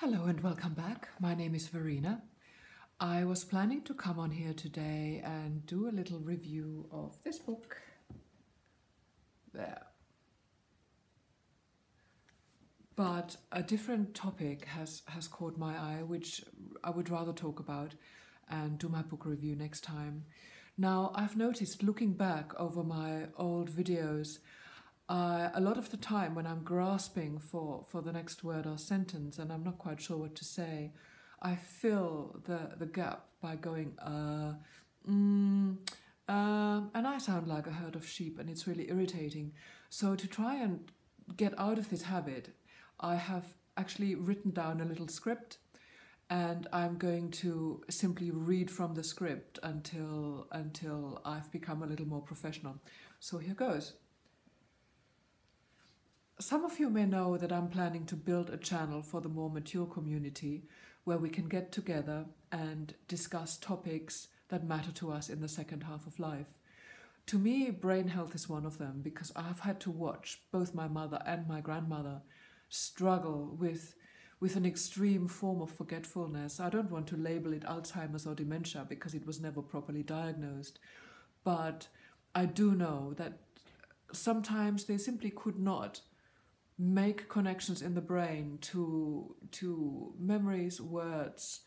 Hello and welcome back. My name is Verena. I was planning to come on here today and do a little review of this book. There. But a different topic has, has caught my eye, which I would rather talk about and do my book review next time. Now, I've noticed looking back over my old videos, uh, a lot of the time when I'm grasping for, for the next word or sentence and I'm not quite sure what to say, I fill the, the gap by going, uh, mm, uh, and I sound like a herd of sheep and it's really irritating. So to try and get out of this habit, I have actually written down a little script and I'm going to simply read from the script until until I've become a little more professional. So here goes. Some of you may know that I'm planning to build a channel for the more mature community where we can get together and discuss topics that matter to us in the second half of life. To me, brain health is one of them because I've had to watch both my mother and my grandmother struggle with with an extreme form of forgetfulness. I don't want to label it Alzheimer's or dementia because it was never properly diagnosed. But I do know that sometimes they simply could not make connections in the brain to to memories, words,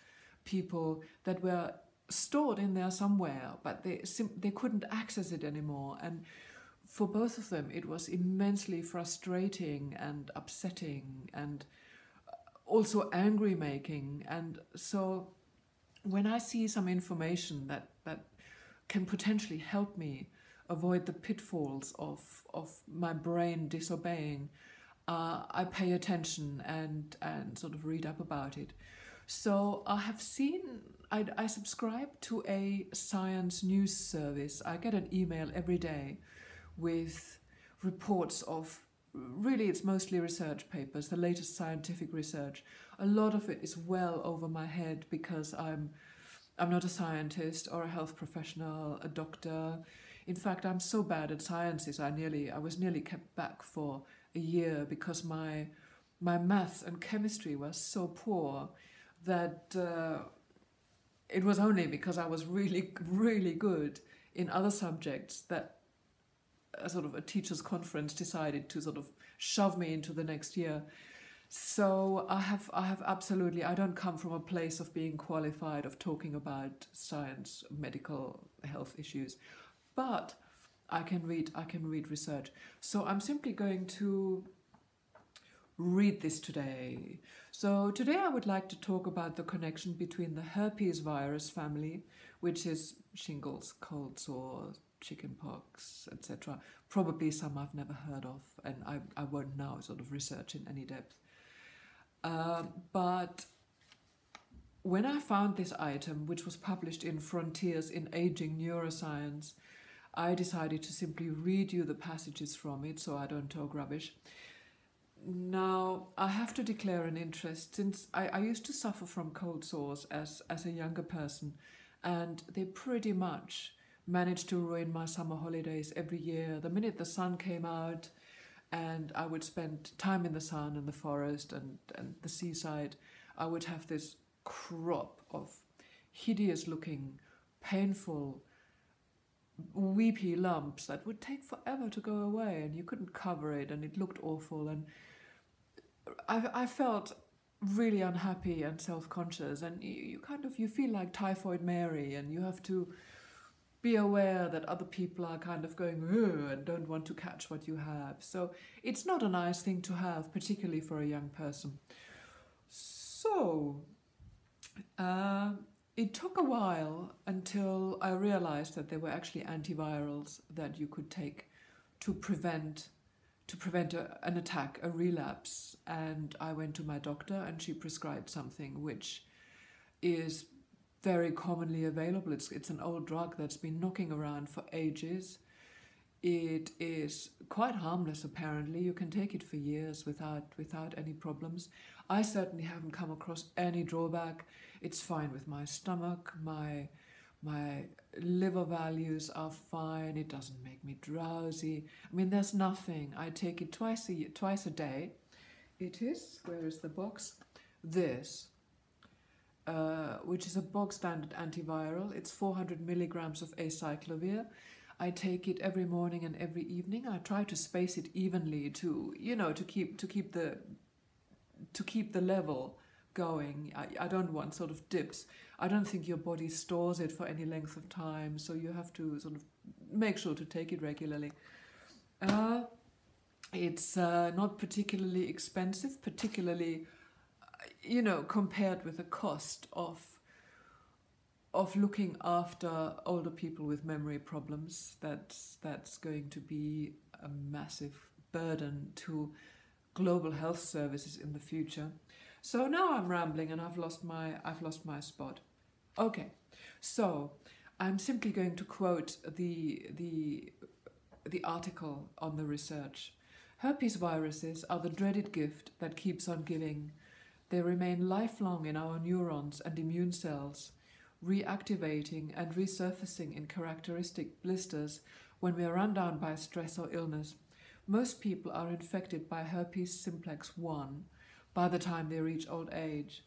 people that were stored in there somewhere, but they they couldn't access it anymore. And for both of them, it was immensely frustrating and upsetting and uh, also angry making. And so when I see some information that, that can potentially help me avoid the pitfalls of, of my brain disobeying, uh, I pay attention and, and sort of read up about it. So I have seen, I, I subscribe to a science news service. I get an email every day with reports of really it's mostly research papers, the latest scientific research. A lot of it is well over my head because I'm I'm not a scientist or a health professional, a doctor. In fact, I'm so bad at sciences. I nearly I was nearly kept back for a year because my my maths and chemistry were so poor that uh, it was only because I was really really good in other subjects that a sort of a teachers conference decided to sort of shove me into the next year. So I have I have absolutely I don't come from a place of being qualified of talking about science, medical health issues, but I can read I can read research. So I'm simply going to read this today. So today I would like to talk about the connection between the herpes virus family, which is shingles, cold sore, chickenpox, etc. Probably some I've never heard of, and I, I won't now sort of research in any depth. Uh, but when I found this item, which was published in Frontiers in Aging Neuroscience, I decided to simply read you the passages from it so I don't talk rubbish. Now, I have to declare an interest since I, I used to suffer from cold sores as, as a younger person, and they pretty much managed to ruin my summer holidays every year. The minute the sun came out, and I would spend time in the sun and the forest and, and the seaside, I would have this crop of hideous looking, painful, weepy lumps that would take forever to go away and you couldn't cover it and it looked awful and I, I felt really unhappy and self-conscious and you, you kind of you feel like typhoid mary and you have to be aware that other people are kind of going and don't want to catch what you have. So it's not a nice thing to have, particularly for a young person. So uh, it took a while until I realized that there were actually antivirals that you could take to prevent to prevent a, an attack, a relapse. And I went to my doctor and she prescribed something which is very commonly available. It's, it's an old drug that's been knocking around for ages. It is quite harmless, apparently. You can take it for years without, without any problems. I certainly haven't come across any drawback. It's fine with my stomach. My, my liver values are fine. It doesn't make me drowsy. I mean, there's nothing. I take it twice a, twice a day. It is, where is the box? this, uh, which is a bog standard antiviral. It's 400 milligrams of acyclovir. I take it every morning and every evening. I try to space it evenly to, you know, to keep to keep the to keep the level going. I, I don't want sort of dips. I don't think your body stores it for any length of time, so you have to sort of make sure to take it regularly. Uh, it's uh, not particularly expensive, particularly, uh, you know, compared with the cost of of looking after older people with memory problems. That's that's going to be a massive burden to global health services in the future. So now I'm rambling and I've lost my I've lost my spot. Okay, so I'm simply going to quote the the the article on the research. Herpes viruses are the dreaded gift that keeps on giving. They remain lifelong in our neurons and immune cells, reactivating and resurfacing in characteristic blisters when we are run down by stress or illness. Most people are infected by herpes simplex 1 by the time they reach old age.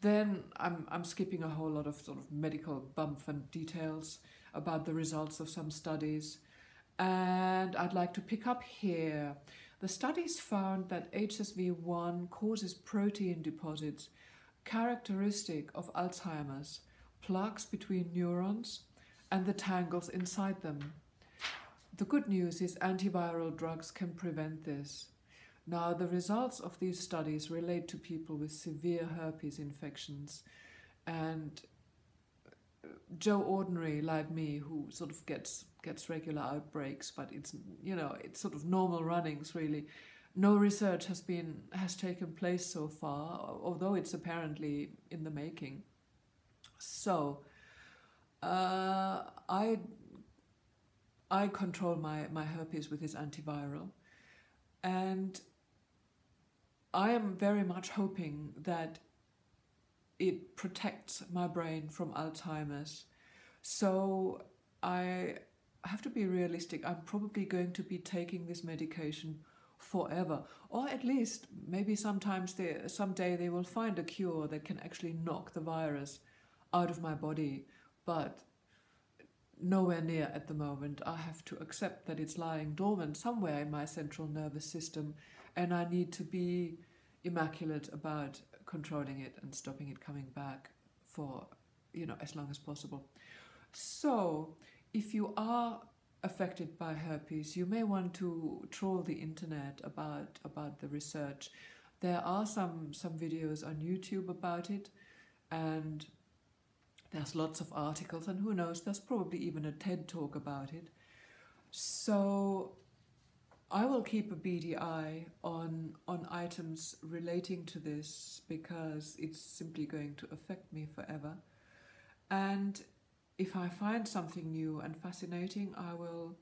Then I'm, I'm skipping a whole lot of sort of medical bump and details about the results of some studies. And I'd like to pick up here. The studies found that HSV1 causes protein deposits characteristic of Alzheimer's, plaques between neurons, and the tangles inside them. The good news is antiviral drugs can prevent this. Now, the results of these studies relate to people with severe herpes infections, and Joe Ordinary, like me, who sort of gets gets regular outbreaks, but it's you know it's sort of normal runnings really. No research has been has taken place so far, although it's apparently in the making. So, uh, I I control my, my herpes with this antiviral. And I am very much hoping that it protects my brain from Alzheimer's. So I have to be realistic. I'm probably going to be taking this medication forever, or at least maybe sometimes they, someday they will find a cure that can actually knock the virus out of my body. But nowhere near at the moment. I have to accept that it's lying dormant somewhere in my central nervous system, and I need to be immaculate about controlling it and stopping it coming back for you know as long as possible. So, if you are affected by herpes, you may want to troll the internet about about the research. There are some some videos on YouTube about it, and there's lots of articles, and who knows, there's probably even a TED talk about it. So I will keep a beady eye on, on items relating to this because it's simply going to affect me forever. And if I find something new and fascinating, I will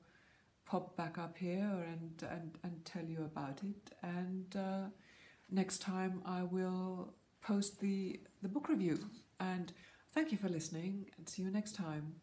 pop back up here and, and, and tell you about it. And uh, next time I will post the, the book review. And Thank you for listening and see you next time.